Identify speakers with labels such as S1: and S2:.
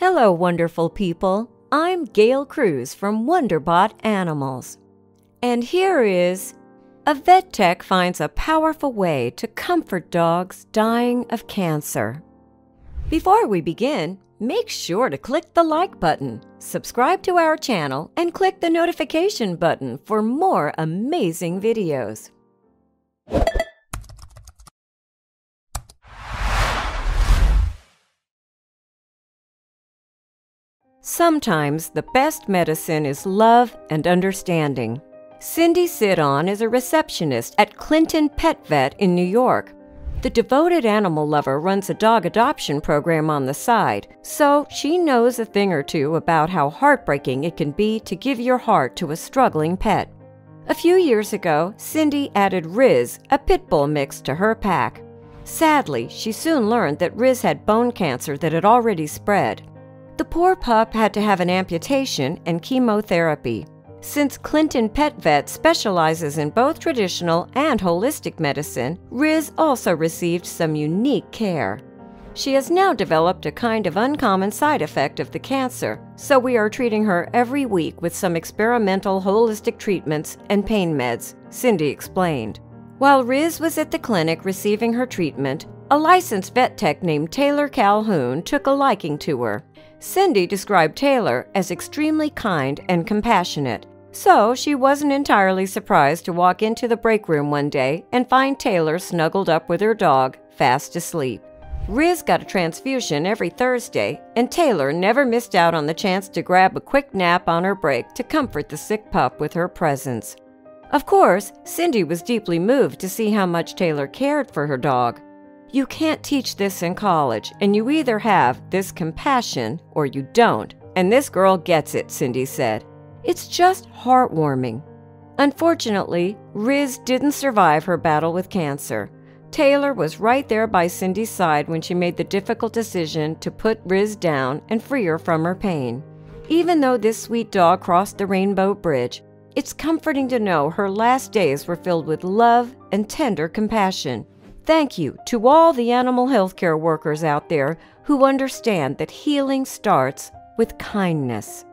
S1: Hello, wonderful people. I'm Gail Cruz from Wonderbot Animals. And here is a vet tech finds a powerful way to comfort dogs dying of cancer. Before we begin, make sure to click the like button, subscribe to our channel, and click the notification button for more amazing videos. Sometimes the best medicine is love and understanding. Cindy Sidon is a receptionist at Clinton Pet Vet in New York. The devoted animal lover runs a dog adoption program on the side, so she knows a thing or two about how heartbreaking it can be to give your heart to a struggling pet. A few years ago, Cindy added Riz, a pit bull mix, to her pack. Sadly, she soon learned that Riz had bone cancer that had already spread. The poor pup had to have an amputation and chemotherapy. Since Clinton Pet Vet specializes in both traditional and holistic medicine, Riz also received some unique care. She has now developed a kind of uncommon side effect of the cancer, so we are treating her every week with some experimental holistic treatments and pain meds, Cindy explained. While Riz was at the clinic receiving her treatment, a licensed vet tech named Taylor Calhoun took a liking to her. Cindy described Taylor as extremely kind and compassionate, so she wasn't entirely surprised to walk into the break room one day and find Taylor snuggled up with her dog, fast asleep. Riz got a transfusion every Thursday, and Taylor never missed out on the chance to grab a quick nap on her break to comfort the sick pup with her presence. Of course, Cindy was deeply moved to see how much Taylor cared for her dog. You can't teach this in college, and you either have this compassion or you don't. And this girl gets it, Cindy said. It's just heartwarming. Unfortunately, Riz didn't survive her battle with cancer. Taylor was right there by Cindy's side when she made the difficult decision to put Riz down and free her from her pain. Even though this sweet dog crossed the Rainbow Bridge, it's comforting to know her last days were filled with love and tender compassion. Thank you to all the animal healthcare workers out there who understand that healing starts with kindness.